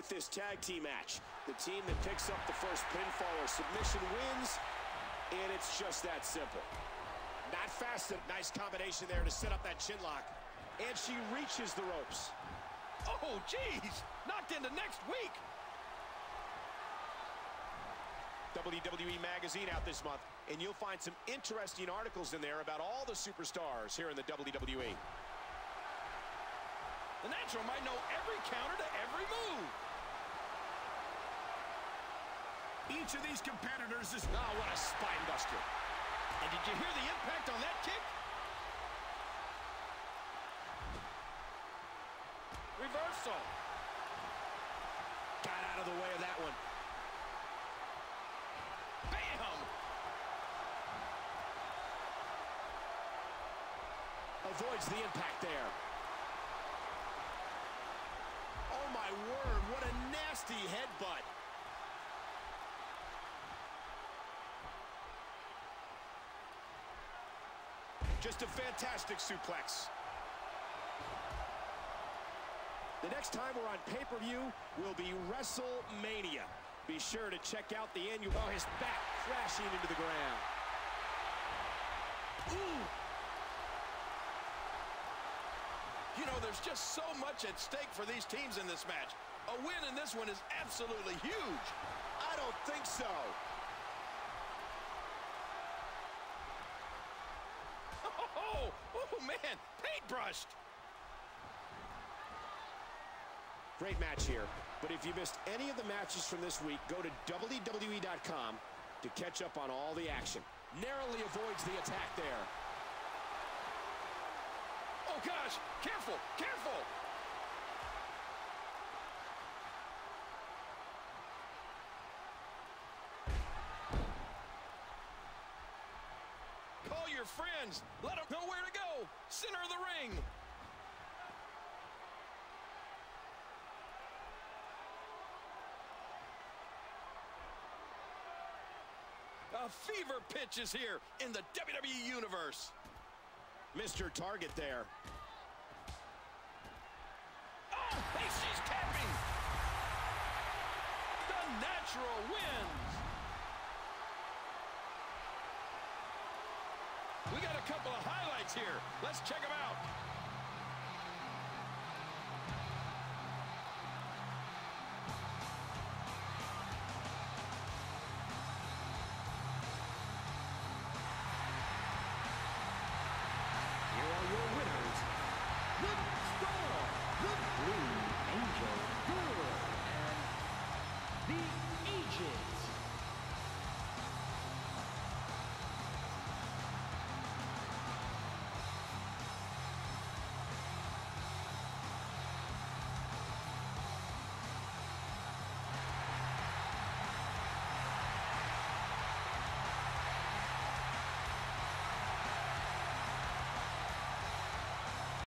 with this tag team match. The team that picks up the first pinfall or submission wins, and it's just that simple. Not fast enough. Nice combination there to set up that chin lock. And she reaches the ropes. Oh, jeez. Knocked into next week. WWE Magazine out this month, and you'll find some interesting articles in there about all the superstars here in the WWE. The Natural might know every counter to every move. Each of these competitors is... Oh, what a spine buster. And did you hear the impact on that kick? Reversal. Got out of the way of that one. Bam! Avoids the impact there. Oh, my word. What a nasty headbutt. Just a fantastic suplex. The next time we're on pay-per-view will be WrestleMania. Be sure to check out the annual... Oh, his back crashing into the ground. Ooh. You know, there's just so much at stake for these teams in this match. A win in this one is absolutely huge. I don't think so. Oh, oh man, paintbrushed. Great match here. But if you missed any of the matches from this week, go to WWE.com to catch up on all the action. Narrowly avoids the attack there. Oh, gosh. Careful, careful. Your friends. Let them know where to go. Center of the ring. A fever pitch is here in the WWE Universe. Mr. Target there. Oh, hey, she's tapping. The Natural wins. We got a couple of highlights here. Let's check them out. The Angel and the.